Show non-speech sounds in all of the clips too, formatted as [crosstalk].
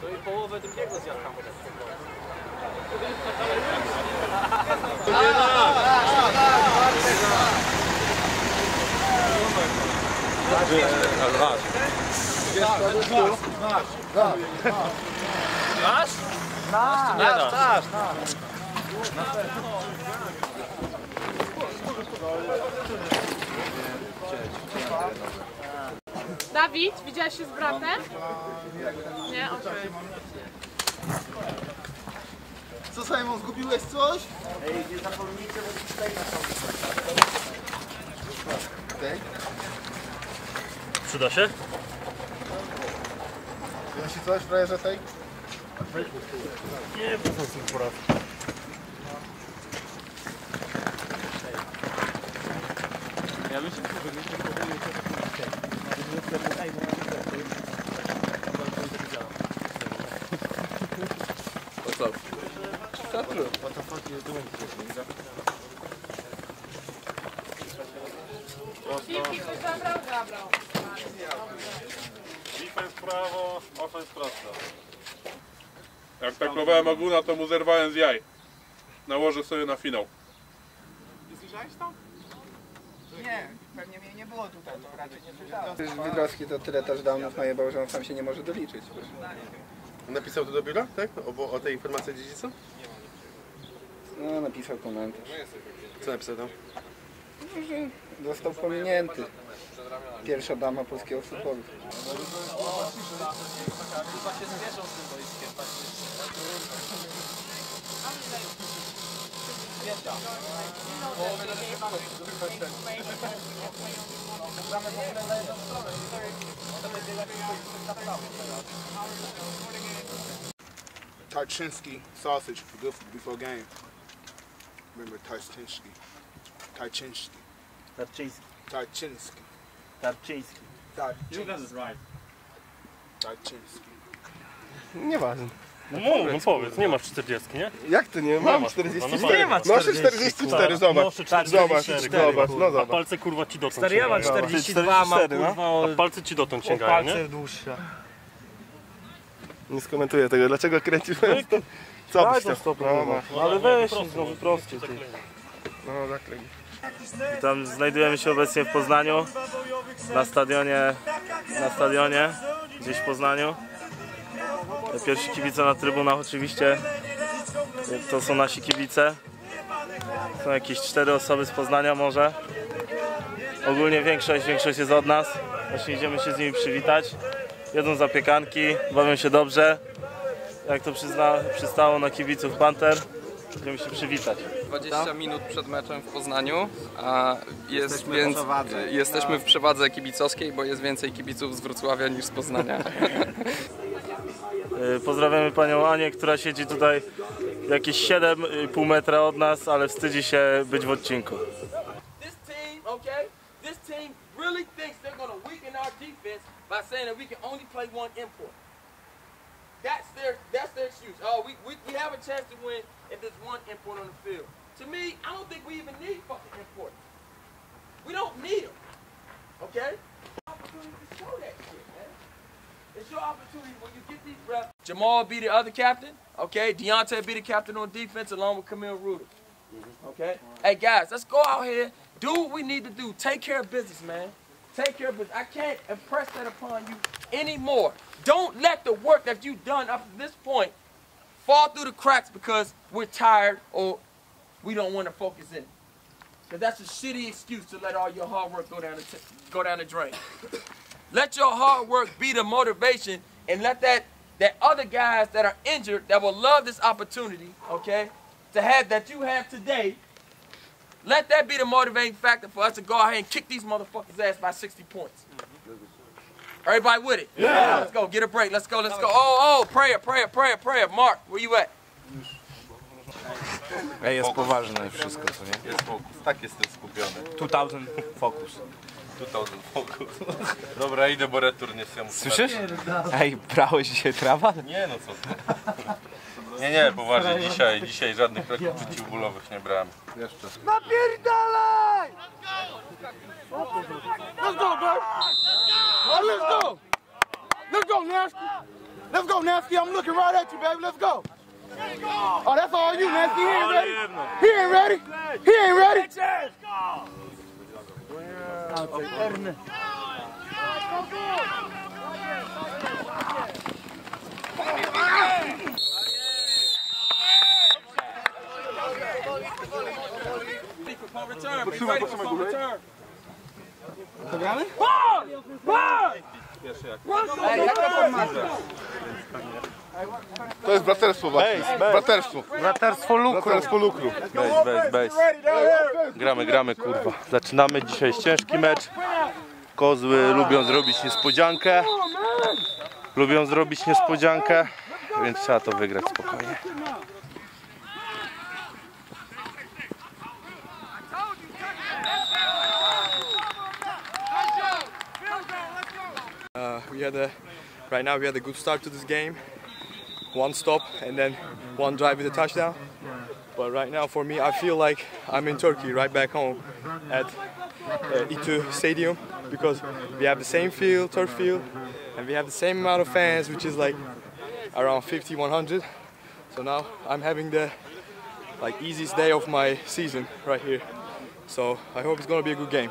To i połowę drugiego zjadł tam. Masz? Nie dasz. Dawid, widziałeś się z bratem? Nie? Okej. Co Simon, zgubiłeś coś? Przyda się? Jeśli coś, frajerze tej? Nie, po prostu porad. Ja bym się Piłki ktoś zabrał? Zabrał. Defense prawo, offense prosto. Jak taklowałem Aguna, to mu zerwałem z jaj. Nałożę sobie na finał. Nie, pewnie mnie nie było tutaj, to raczej nie słyszałem. Wydrowski to tyle touchdownów najebał, że on sam się nie może doliczyć. Napisał to do biura, tak? O, o tej informacji dziedzica? No, napisał komentarz. Co napisał tam? No, że został pominięty. Pierwsza dama polskiego futbolu. Tarchinsky sausage good for before game. Remember Tarchinsky. Tarchinsky. Tarczyński. Tarchinsky. Tarczyński. Tarchinsky. Tarchinsky. Nieważne. No mów, no powiedz, nie masz 40, nie? Jak to nie? Mam 44. No, nie ma Noszę 44, zobacz. Noszę Zobacz, 44, zobacz, no A zobacz. palce kurwa ci dotąd Stary, ja mam sięgają. 42, mam 44, no. kurwa o, A palce ci dotąd sięgają, nie? palce dłuższe. Nie skomentuję tego, dlaczego kręciłem to? Co byś to? No, masz. Ale weź znowu prościej. No, zaklej. Tam znajdujemy się obecnie w Poznaniu, na stadionie, na stadionie, gdzieś w Poznaniu. Pierwsi kibice na trybunach oczywiście, to są nasi kibice. Są jakieś cztery osoby z Poznania może. Ogólnie większość, większość jest od nas. Właśnie idziemy się z nimi przywitać. Jedzą zapiekanki, bawią się dobrze. Jak to przyzna, przystało na kibiców Panter, idziemy się przywitać. 20 minut przed meczem w Poznaniu, a jest więc, jesteśmy w przewadze kibicowskiej, bo jest więcej kibiców z Wrocławia niż z Poznania. [laughs] Y, Pozdrawiamy panią Anię, która siedzi tutaj jakieś 7,5 metra od nas, ale wstydzi się być w odcinku. this team, okay, this team really thinks they're going to weaken our defense by saying that we can only play one import. That's their that's their excuse. Oh, we, we, we have a chance to win if there's one import on the field. To me, I don't think we even need fucking imports. We don't need them. Okay? Opportunity to show that shit, man. It's your opportunity when you get these reps. Jamal be the other captain. Okay, Deontay be the captain on defense along with Camille Rudder. Mm-hmm. Okay? Hey guys, let's go out here, do what we need to do. Take care of business, man. Take care of business. I can't impress that upon you anymore. Don't let the work that you've done up to this point fall through the cracks because we're tired or we don't want to focus in. Because that's a shitty excuse to let all your hard work go down the, go down the drain. let your hard work be the motivation and let that that other guys that are injured that will love this opportunity, okay, to have that you have today, let that be the motivating factor for us to go ahead and kick these motherfuckers' ass by 60 points. Everybody with it? Yeah. Let's go. Get a break. Let's go. Let's go. Oh, oh, prayer, prayer, prayer, prayer. Mark, where you at? Ej, jest poważne wszystko, co nie? Jest fokus, tak jestem skupiony. 2000 focus. Tutaj fokus. Dobra, idę, bo retur nie chcę. Słyszysz? Ej, brałeś dzisiaj trawa? Nie no, co ty. Nie, nie, poważnie, dzisiaj, dzisiaj żadnych leków przeciwbólowych nie brałem. Jeszcze. Let's go, bro. Let's go. Let's go, Nasty. Let's go, Nasty. I'm looking right at you, baby. Let's go. Oh, that's all you, Nasty. He ain't ready. He ain't ready. He ain't ready. Return. Be ready for return. To jest braterstwo właśnie. Braterstwo. Braterstwo lukru. Braterstwo lukru. Bejs, bejs, bejs. Gramy, gramy, kurwa. Zaczynamy. Dzisiaj ciężki mecz. Kozły lubią zrobić niespodziankę. Lubią zrobić niespodziankę, więc trzeba to wygrać spokojnie. We had a right now we had a good start to this game. One stop and then one drive with a touchdown. But right now for me I feel like I'm in Turkey right back home at uh, İTÜ Stadium because we have the same field, turf field, and we have the same amount of fans which is like around 50 100. So now I'm having the like easiest day of my season right here. So I hope it's going to be a good game.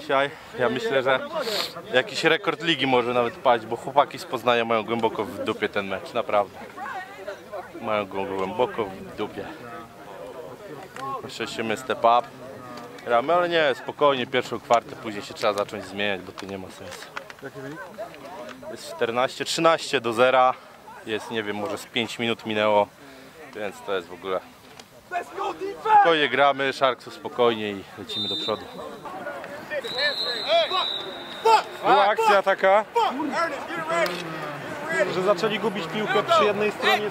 Dzisiaj ja myślę, że jakiś rekord ligi może nawet paść, bo chłopaki z Poznania mają głęboko w dupie ten mecz, naprawdę. Mają go głęboko w dupie. Przesimy step up. Gramy, ale nie, spokojnie, pierwszą kwartę, później się trzeba zacząć zmieniać, bo to nie ma sensu. Jest 14, 13 do 0. Jest, nie wiem, może z 5 minut minęło, więc to jest w ogóle... Spokojnie gramy, Sharksu spokojnie i lecimy do przodu. Była akcja taka, że zaczęli gubić piłkę przy jednej stronie,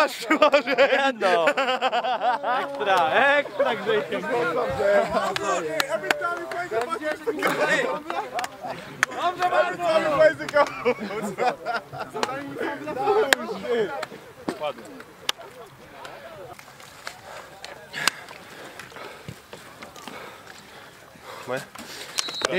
masz przyłożeń? Jedno! Ekstra, ekstra Grzesiek!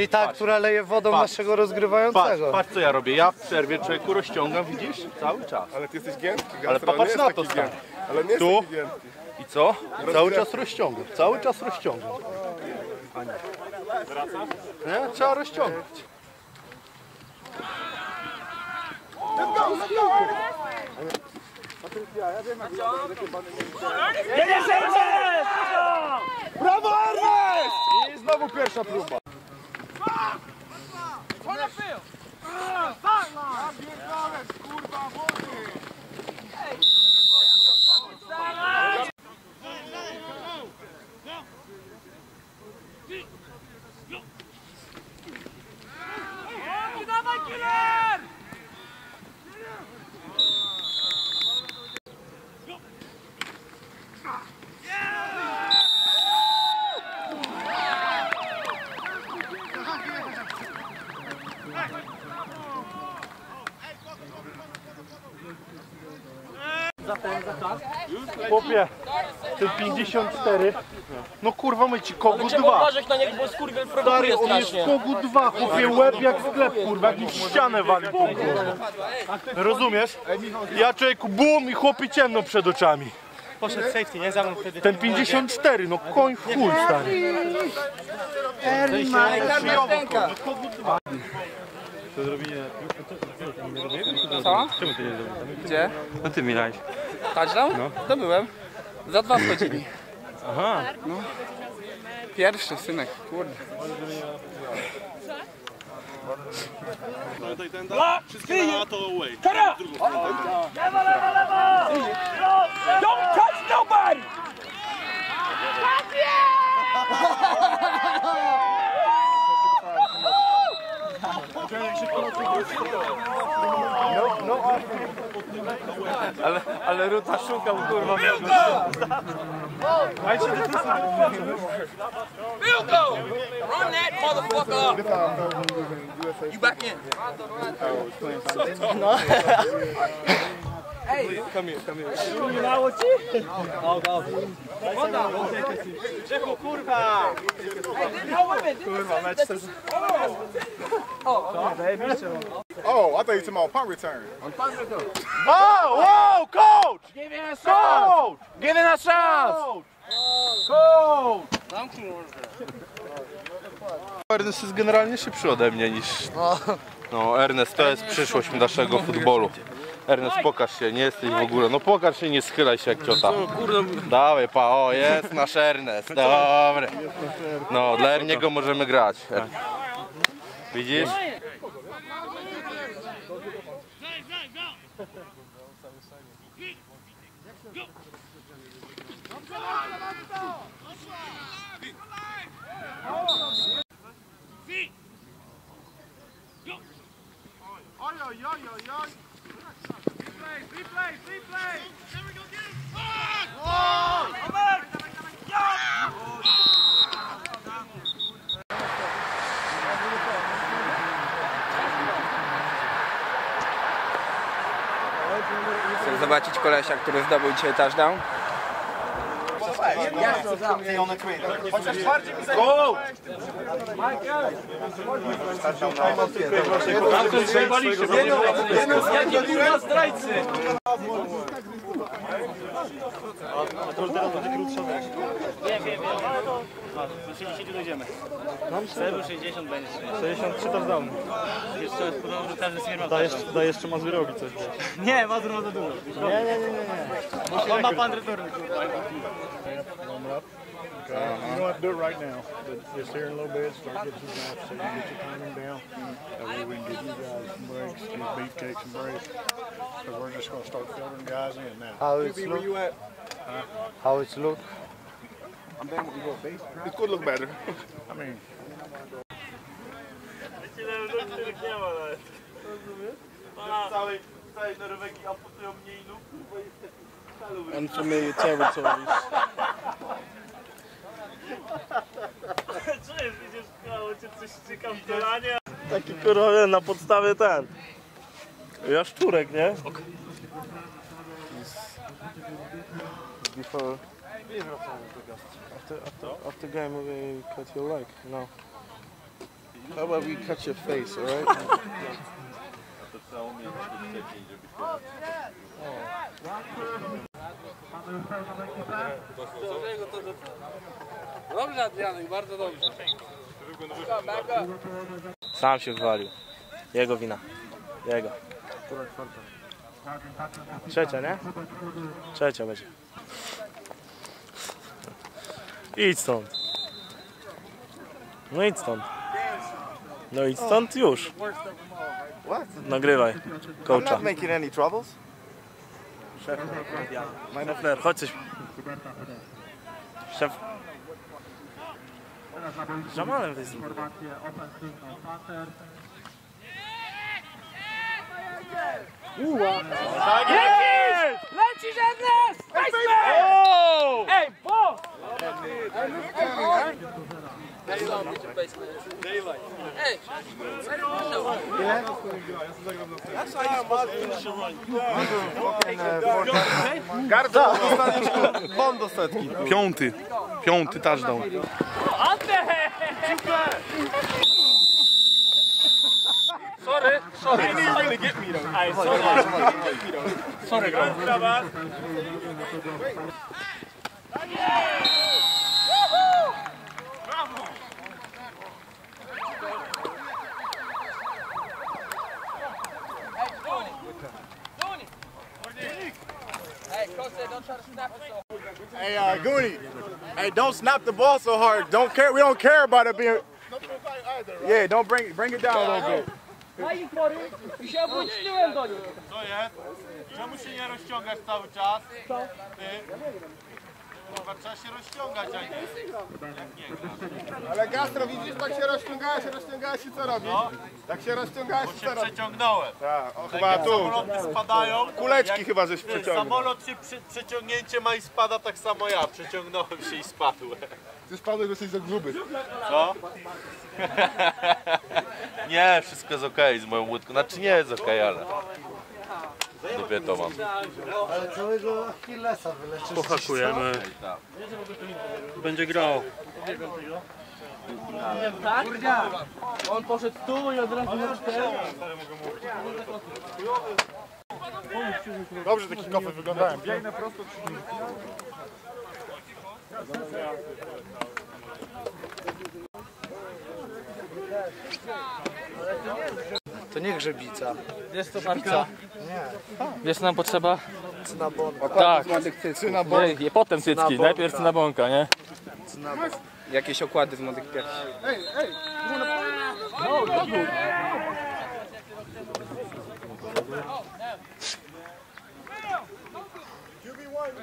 I ta, która leje wodą Patrz. naszego Patrz, rozgrywającego. patrz co ja robię. Ja w przerwie człowieku rozciągam, widzisz? Cały czas. Ale ty jesteś giętki. Ale popatrz nie na to, stary. Ale nie jest Tu? I co? Cały czas rozciągam. Cały czas rozciągam. A nie. Nie? Trzeba rozciągać. Brawo, Ernest! I znowu pierwsza próba. Turn the field. Sideline. Kurwa, wody. Hey. Sideline. Dawaj, kieraj! Chłopie, ten 54. No kurwa my ci kogut Trzeba 2. uważać na niego, bo skurwiel Stary, on jest strasznie. kogut 2, chłopie łeb jak sklep, kurwa, jak mi w ścianę wali tą. Rozumiesz? Ja człowieku bum i chłopie ciemno przed oczami. Poszedł safety, nie? Za mną wtedy. Ten 54, no koń w chuj stary. To zrobienie... Co? Czemu ty nie zrobiłeś? Gdzie? No ty milałeś. Touchdown? No. To byłem. Za dwa wchodzili. Aha. No. Pierwszy, synek, kurde. Wszystkie na to away. Don't touch nobody! Ale, ale Ruta szukał, kurwa. Field goal! Run that motherfucker! You back in. Hey, Come here, come here. Grzechu, kurwa! Kurwa, mecz też. Oh, I thought you were talking about punt return. Oh, wow, coach! give him a Coach! Give it a chance! Coach! Ernest jest generalnie szybszy ode mnie niż... No, Ernest to jest przyszłość naszego futbolu. Ernest, pokaż się, nie jesteś w ogóle. No pokaż się, nie schylaj się jak ciota. Dawaj, pa, o, jest nasz Ernest, [laughs] dobry. No, dla Erniego możemy grać. Widzisz? Chcesz zobaczyć kolesia, który zdobył dzisiaj touchdown? To już teraz będzie krótsza wiesz. Wiem, wiem, wiem. Do 60 dojdziemy. Celu 60 będzie. 63 touchdown. Jeszcze jest podobno, że każdy senior ma Dajesz, dajesz jeszcze Mazurowicz coś. Nie, Mazur ma za dużo. Nie, nie, nie, nie. nie. On ma pan returny, kurwa. Okay. You don't have to do it right now, but just here in a little bit, start getting some laps, so you get your timing down. That way we can get you guys some breaks, get beefcakes and breaks. Because we're just going to start filtering guys in now. How it's where look? you at? How it's look? It could look better. I mean, jest Unfamiliar territories. Widzisz, cię coś w kolanie. Taki kurwa na podstawie ten. Jaszczurek, nie? Before. After, after, after game we cut your leg. No. How about we cut your face, alright? Dobrze, Adrianek, bardzo dobrze. Sam się wywalił. Jego wina. Jego. Trzecia, nie? Trzecia będzie. Idź stąd. No idź stąd. No idź stąd już. Nagrywaj. I'm Coacha. not making any troubles. Szefler, chodź coś. Szef. Jamalem wyjść. Tak jest! Lecisz, Ernest! Nice man! Hey, ball! Hey, That's how you're supposed to finish your run. Dostaniesz bon do setki. Piąty. Piąty touchdown. sorry, sorry. He didn't really get me though. Ay, sorry. Sorry, Hey, coach said don't try to snap it so Hey, uh, Goonie. Hey, don't snap the ball so hard. Don't care. We don't care about it being. Yeah, don't bring bring it down a little bit. I się obróć tyłem do nich. Co jest? Czemu się nie rozciągasz cały czas? Ty? Kurwa, trzeba się rozciągać, a nie. Ale gastro, widzisz, tak się rozciągałeś, rozciągałeś i co robisz? Tak się rozciągałeś i co robisz? Przeciągnąłem. Tak, o, chyba jak tu. samoloty spadają. Kuleczki jak- chyba żeś przeciągnął. Samolot się przy, przeciągnięcie ma i spada tak samo ja. Przeciągnąłem się i spadłem. Ty spadłeś, że jesteś za gruby. Co? [laughs] nie, wszystko jest okej z moją łódką. Znaczy nie jest okej, ale... Dupie to mam. Ale całego Achillesa wyleczysz. Pohakujemy. Będzie grał. Tak? On poszedł tu i od razu na cztery. Dobrze taki kofy wyglądają. Biegnę prosto. To nie grzebica. Jest to parka? Nie. Wiesz co nam potrzeba? Cynabon. Tak. Cynabon. Nie, nie, potem cycki, Cynabonka. najpierw cynabonka, nie? Jakieś okłady z młodych piersi. Ej, ej.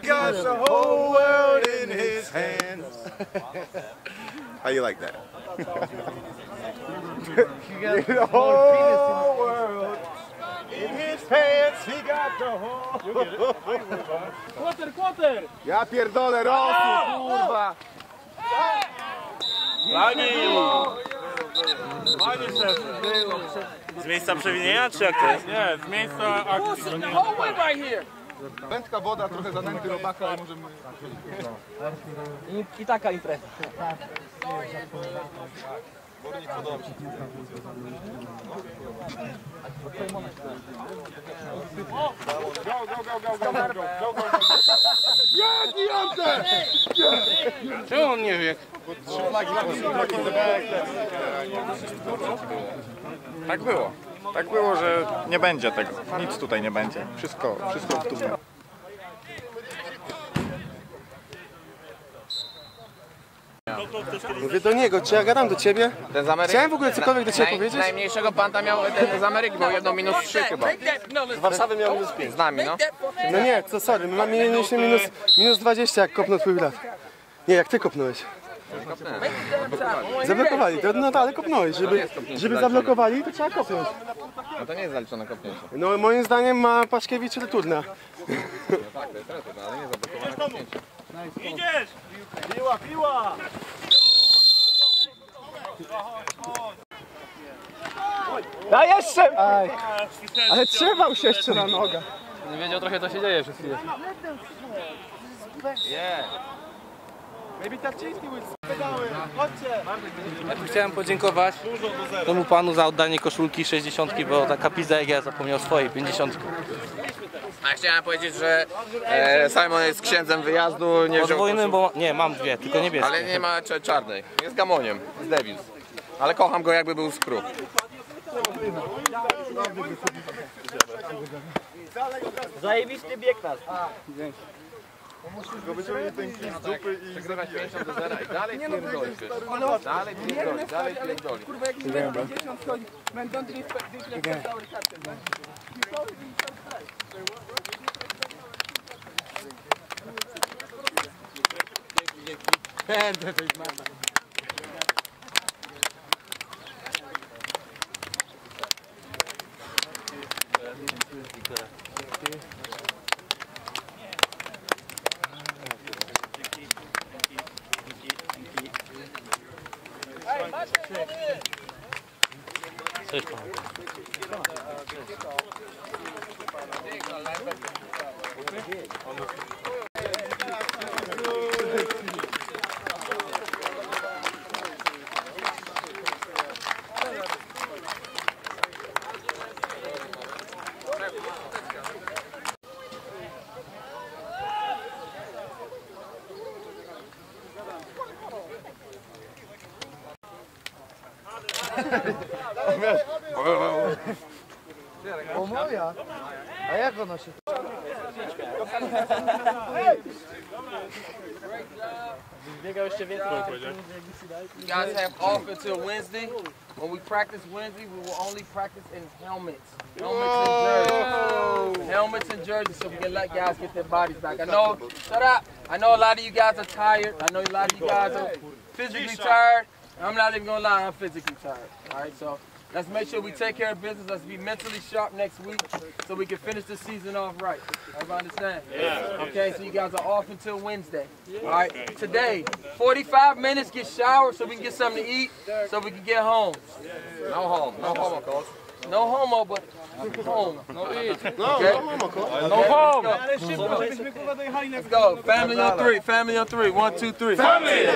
Got the whole world in his hands. How you like that? [laughs] [laughs] the whole world in his pants. He got the whole. Quarter, quarter! Ja pierdolę, Rosji, kurwa. Pani! Pani szef, Z miejsca przewinienia, czy jak to jest? Nie, z miejsca akcji. Here. Wędka woda, trochę zanęty robaka, ale możemy... I, i taka impreza. Go, go, go, go, go, go, go, go. Diante! Czemu on nie wie? Tak było. Tak było, że nie będzie tego. Nic tutaj nie będzie. Wszystko, wszystko w tubie. Mówię do niego, czy ja gadam do ciebie? Ten z Ameryki? Chciałem w ogóle cokolwiek do ciebie Naj- powiedzieć? Najmniejszego panta miał ten z Ameryki, bo jedno minus 3 chyba. Z Warszawy miał minus 5. Z nami, no. No nie, to sorry, my mamy minus, minus, minus 20 jak kopnął twój brat. Nie, jak ty kopnąłeś. Zablokowali, to, no ale kopnąłeś, żeby, żeby zablokowali, to trzeba kopnąć. No to nie jest zaliczone kopnięcie. No moim zdaniem ma Paszkiewicz returna. No tak, to jest retur, ale nie zablokowane kopnięcie. Idziesz! Piła, piła! A jeszcze! Aj, ale trzymał się jeszcze na nogach. Nie wiedział trochę co się dzieje przez chwilę. Maybe Ja tu chciałem podziękować temu panu za oddanie koszulki 60, bo taka pizza jak ja zapomniał swojej 50. A chciałem powiedzieć, że e, Simon jest księdzem wyjazdu, nie wziął bo nie, mam dwie, tylko niebieskie. Ale nie ma cze- czarnej. Jest gamoniem, z Devils. Ale kocham go jakby był skrup. Zajebisty bieg nas. Go wyciągnie ten kij z dupy i Przegrywać 50 do 0 i dalej Nie no, pierdoli. wiesz, wiesz. stary, Dalej pierdoli, dalej pierdoli. Kurwa, jak nie Dobra. 50 chodzi. Man, don't disrespect disrespect our captain, man. You told me you should play. Będę tej mama. O moja. A jak ona się... Biegał jeszcze więcej. You guys have off until Wednesday. When we practice Wednesday, we will only practice in helmets. Helmets and jerseys. Helmets and jerseys so we can let guys get their bodies back. I know, shut up. I know a lot of you guys are tired. I know a lot of you guys are physically tired. I'm not even gonna lie, I'm physically tired. All right, so let's make sure we take care of business. Let's be mentally sharp next week so we can finish the season off right. Everybody understand? Yeah. Okay, so you guys are off until Wednesday. All right, today, 45 minutes, get showered so we can get something to eat, so we can get home. No home, no homo, coach. No homo, but home. No eat. No, Okay? no homo, coach. Okay, No home. Let's go. Let's go. Family on three. Family on three. One, two, three. Family.